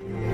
Yeah.